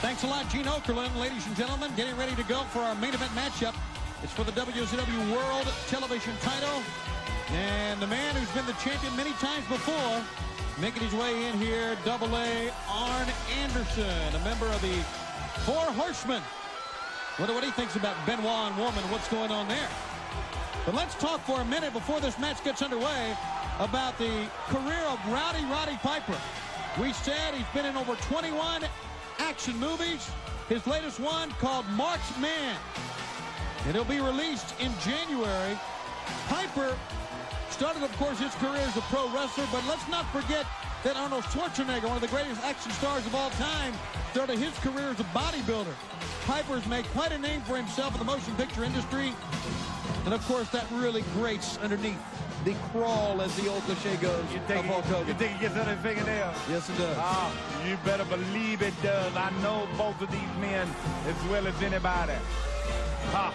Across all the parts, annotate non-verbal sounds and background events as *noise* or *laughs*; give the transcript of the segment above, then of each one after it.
Thanks a lot, Gene Okerlund. Ladies and gentlemen, getting ready to go for our main event matchup. It's for the WCW World Television title. And the man who's been the champion many times before, making his way in here, Double A, Arn Anderson, a member of the Four Horsemen. Wonder what he thinks about Benoit and Woman, what's going on there. But let's talk for a minute before this match gets underway about the career of Rowdy Roddy Piper. We said he's been in over 21 action movies. His latest one called Marked Man. And it'll be released in January. Piper started, of course, his career as a pro wrestler, but let's not forget that Arnold Schwarzenegger, one of the greatest action stars of all time, started his career as a bodybuilder. Piper's made quite a name for himself in the motion picture industry. And, of course, that really grates underneath the crawl, as the old cliche goes, You think, of Hulk Hogan. you think it gets under his fingernails? yes, it does. Ah, you better believe it does. I know both of these men as well as anybody. Ha.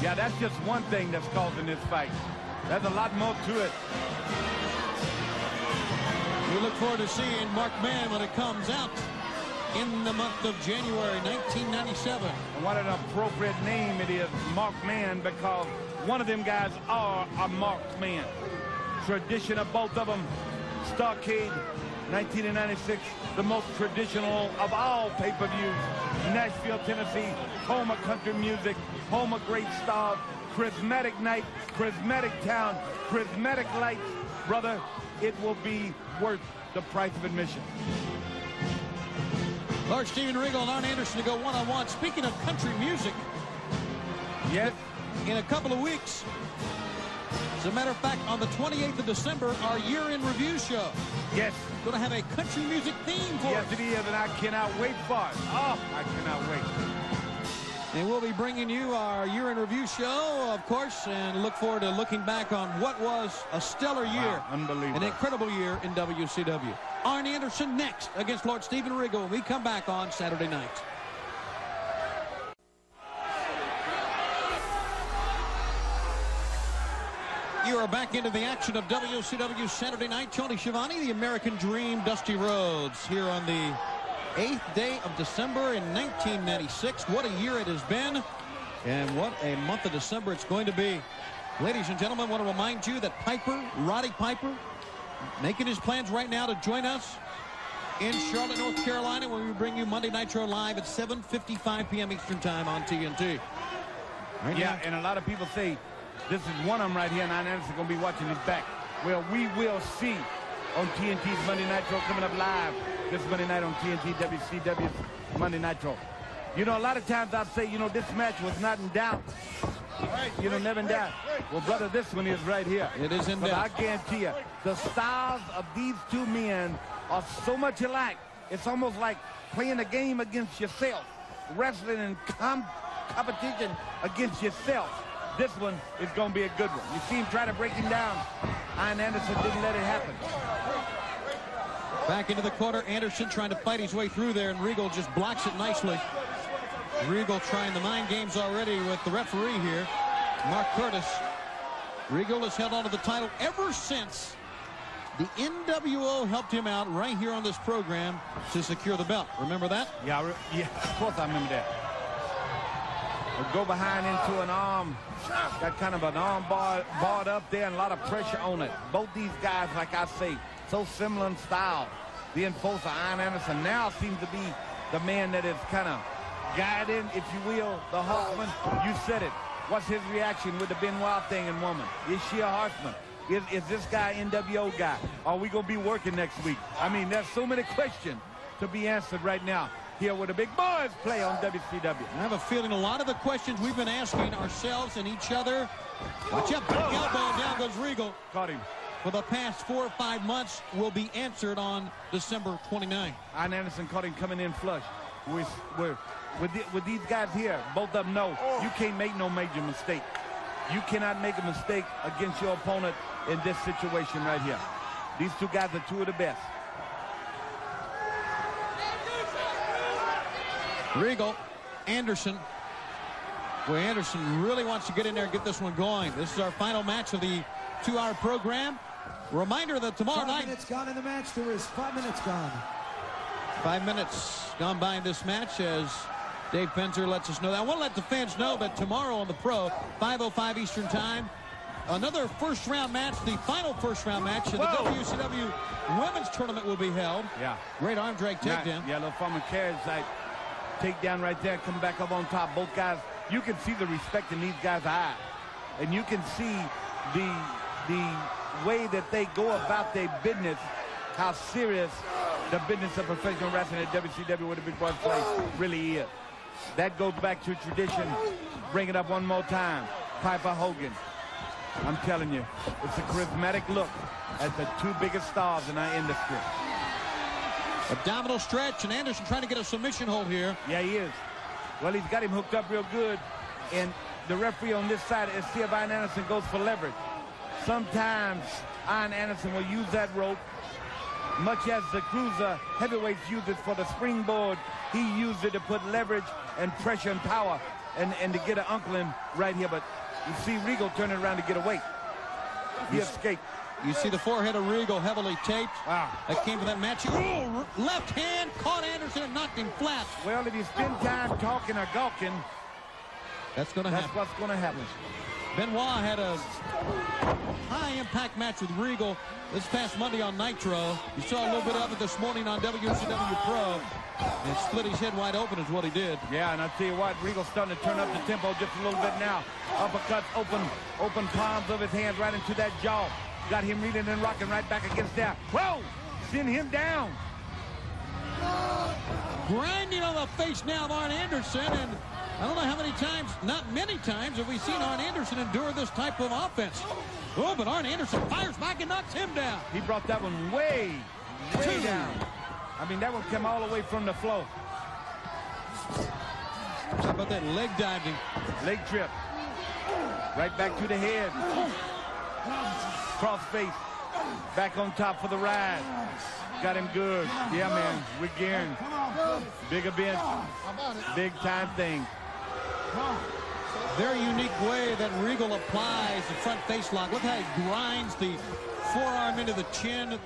Yeah, that's just one thing that's causing this fight. There's a lot more to it. We look forward to seeing Mark Mann when it comes out in the month of January 1997. And what an appropriate name it is, Mark Man, because one of them guys are a marked man. Tradition of both of them. Starcade, 1996, the most traditional of all pay-per-views. Nashville, Tennessee, home of country music, home of great stars, charismatic night, charismatic town, charismatic lights. Brother, it will be worth the price of admission. Lord Steven Regal and Arn Anderson to go one-on-one. Speaking of country music, Yes? in a couple of weeks, as a matter of fact, on the 28th of December, our year-in review show. Yes. Going to have a country music theme for Yes, us. it is, and I cannot wait for it. Oh, I cannot wait. And we'll be bringing you our year-in review show, of course, and look forward to looking back on what was a stellar year. Wow, unbelievable. An incredible year in WCW. Arn Anderson next against Lord Steven Regal when we come back on Saturday night. You are back into the action of WCW Saturday night. Tony Schiavone, the American Dream, Dusty Rhodes, here on the 8th day of December in 1996. What a year it has been, and what a month of December it's going to be. Ladies and gentlemen, I want to remind you that Piper, Roddy Piper, making his plans right now to join us in Charlotte, North Carolina, where we bring you Monday Nitro Live at 7.55 p.m. Eastern Time on TNT. Right Yeah, now, and a lot of people say this is one of them right here, and Anderson going to be watching his back. Well, we will see on TNT's Monday Nitro coming up live this Monday night on TNT WCW's Monday Nitro. You know, a lot of times I say, you know, this match was not in doubt. You know, never in doubt. Well, brother, this one is right here. It is in but doubt. I guarantee you, the styles of these two men are so much alike. It's almost like playing a game against yourself, wrestling in com competition against yourself. This one is going to be a good one. You see him try to break him down. Arn Anderson didn't let it happen. Back into the corner, Anderson trying to fight his way through there, and Regal just blocks it nicely. Regal trying the mind games already with the referee here, Mark Curtis. Regal has held on to the title ever since the NWO helped him out right here on this program to secure the belt. Remember that? Yeah, yeah, *laughs* of course I remember that. Would go behind into an arm, got kind of an arm bar, barred up there and a lot of pressure on it. Both these guys, like I say, so similar in style. The enforcer, Arn Anderson, now seems to be the man that is kind of guiding, if you will, the horseman. You said it. What's his reaction with the Benoit thing and woman? Is she a horseman? Is, is this guy NWO guy? Are we going to be working next week? I mean, there's so many questions to be answered right now here with the big boys play on WCW. I have a feeling a lot of the questions we've been asking ourselves and each other. Watch out, back oh. elbow, down goes Regal. Caught him. For the past four or five months will be answered on December 29. Arn Anderson caught him coming in flush. We're, we're, with, the, with these guys here, both of them know oh. you can't make no major mistake. You cannot make a mistake against your opponent in this situation right here. These two guys are two of the best. Regal, Anderson. Boy, Anderson really wants to get in there and get this one going. This is our final match of the two-hour program. Reminder that tomorrow Five night, minutes gone in the match. There is five minutes gone. Five minutes gone by in this match as Dave Penzer lets us know that. I want to let the fans know that tomorrow on the Pro, 5.05 Eastern Time, another first round match, the final first round match in the Whoa. WCW Women's Tournament will be held. Yeah. Great arm drag takedown. Yeah, little farmer carries like takedown right there, come back up on top. Both guys, you can see the respect in these guys' eyes. And you can see the the way that they go about their business, how serious the business of professional wrestling at WCW with the Big Boys place really is. That goes back to tradition. Bring it up one more time. Piper Hogan. I'm telling you, it's a charismatic look at the two biggest stars in our industry. Abdominal stretch, and Anderson trying to get a submission hold here. Yeah, he is. Well, he's got him hooked up real good. And the referee on this side is see if Arn Anderson goes for leverage. Sometimes Arn Anderson will use that rope, much as the cruiser heavyweights use it for the springboard. He used it to put leverage and pressure and power and, and to get an uncling right here. But you see Regal turning around to get away. He escaped. You see the forehead of Regal heavily taped. Wow. That came from that match. Ooh, left hand caught Anderson and knocked him flat. Well, if you spend time talking or gawking, That's going to happen. that's what's going to happen. Benoit had a high-impact match with Regal this past Monday on Nitro. You saw a little bit of it this morning on WCW Pro. And split his head wide open is what he did. Yeah, and I tell you what, Regal's starting to turn up the tempo just a little bit now. Uppercuts, open, open palms of his hands right into that jaw. Got him reeling and rocking right back against that. Whoa! Send him down. Grinding on the face now of Arn Anderson. And I don't know how many times, not many times, have we seen Arn Anderson endure this type of offense. Oh, but Arn Anderson fires back and knocks him down. He brought that one way, way Two. down. I mean, that one came all the way from the floor. How about that leg diving? Leg trip. Right back to the head. Oh. Cross face. Back on top for the ride. Got him good. Yeah, man. We're gearing. Big event. Big time thing. Very unique way that Regal applies the front face lock. Look how he grinds the forearm into the chin,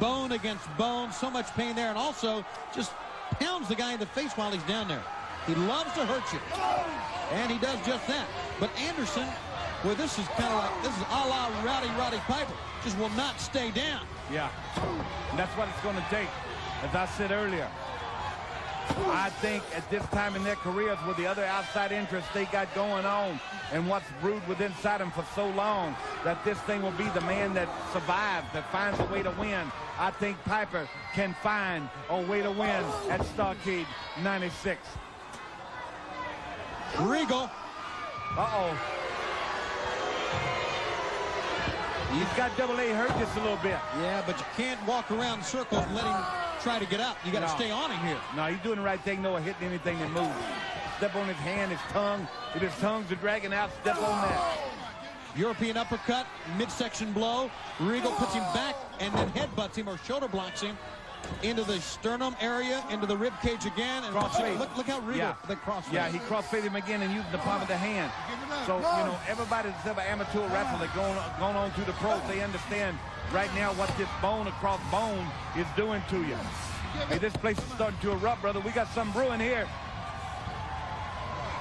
bone against bone. So much pain there. And also just pounds the guy in the face while he's down there. He loves to hurt you. And he does just that. But Anderson, well, this is kind of like, this is a la Rowdy Roddy Piper. Just will not stay down. Yeah. And that's what it's going to take. As I said earlier, I think at this time in their careers with the other outside interests they got going on and what's brewed within inside them for so long that this thing will be the man that survives, that finds a way to win. I think Piper can find a way to win at Starcade 96. Regal, Uh-oh. He's got double A hurt just a little bit. yeah, but you can't walk around in circles and let him try to get up. You got to No. stay on him here. No, he's doing the right thing, no hitting anything that moves. Step on his hand, his tongue. If his tongues are dragging out, step on that. European uppercut, midsection blow. Regal puts him back and then headbutts him or shoulder blocks him into the sternum area, into the rib cage again. And Crossface. look, look how Regal, Yeah. the crossface. Yeah, he crossfaced him again and using the palm of the hand. So, you know, everybody that's ever amateur wrestler going, going on to the pros, they understand right now what this bone across bone is doing to you. Hey, this place is starting to erupt, brother. We got some brewing here.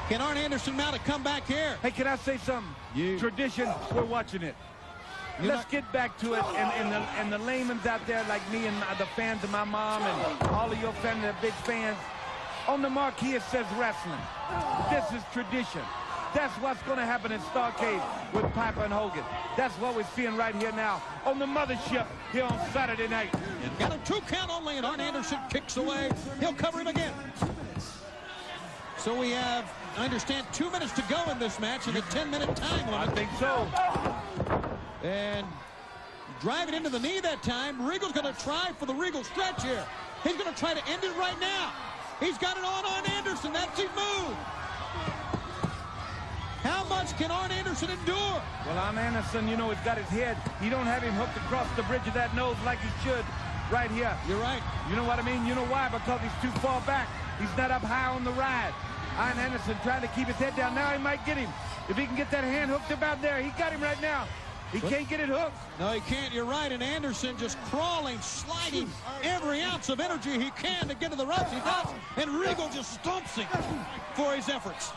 Can Arn Anderson mount a comeback here? Hey, can I say something? You- Tradition, we're watching it. You're Let's not- get back to it, and, and, the, and the layman's out there like me and the fans of my mom and all of your family, the big fans. On the marquee, it says wrestling. This is tradition. That's what's going to happen in Starcade with Piper and Hogan. That's what we're seeing right here now on the mothership here on Saturday night. And got a two count only, and Arn Anderson kicks away. He'll cover him again. So we have, I understand, two minutes to go in this match and a 10-minute time limit. I think so. And driving into the knee that time. Regal's going to try for the Regal stretch here. He's going to try to end it right now. He's got it on Arn Anderson. That's his move. How much can Arn Anderson endure? Well, Arn Anderson, you know, he's got his head. You don't have him hooked across the bridge of that nose like he should right here. You're right. You know what I mean? You know why? Because he's too far back. He's not up high on the ride. Arn Anderson trying to keep his head down. Now he might get him. If he can get that hand hooked about there, he got him right now. He can't get it hooked. No, he can't. You're right. And Anderson just crawling, sliding every ounce of energy he can to get to the ropes. He does. And Regal just stomps him for his efforts.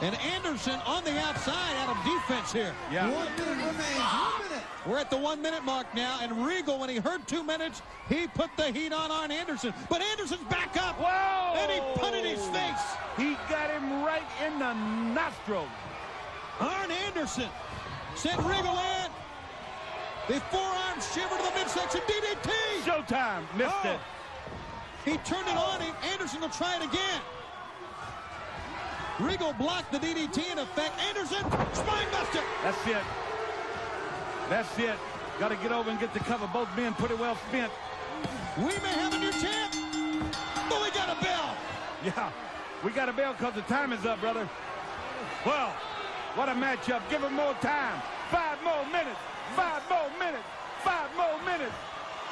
And Anderson on the outside out of defense here. Yeah. One minute remains. One minute. We're at the one minute mark now. And Regal, when he heard two minutes, he put the heat on Arn Anderson. But Anderson's back up. Whoa! And he punted his face. He got him right in the nostril. Arn Anderson sent Regal in. The forearm shiver to the midsection. DDT. Showtime. Missed Oh. it. He turned it on him. Anderson will try it again. Regal blocked the DDT in effect. Anderson, spinebuster. That's it. That's it. Got to get over and get the cover. Both men pretty well spent. We may have a new champ. But we got a bell. Yeah, we got a bell because the time is up, brother. Well, what a matchup. Give him more time. Five more minutes. Five more minutes. Five more minutes.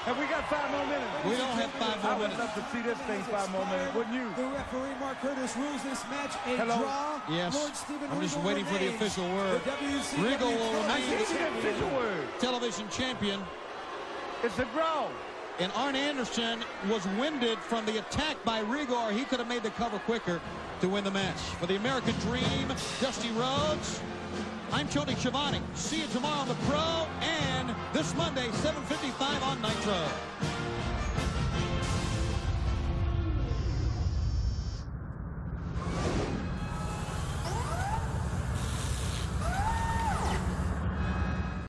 Have we got five more minutes? We don't have five more minutes. I would love to see this thing five more minutes, wouldn't you? The referee, Mark Curtis, rules this match a Hello? draw. Yes. Lord Steven I'm just Regal waiting for the official word. The WCW Regal will remain gave the official word. Television champion. It's a draw. And Arn Anderson was winded from the attack by Regal. he could have made the cover quicker to win the match. For the American Dream, Dusty Rhodes, I'm Tony Schiavone. See you tomorrow on The Pro and this Monday, 7.55 on Nitro.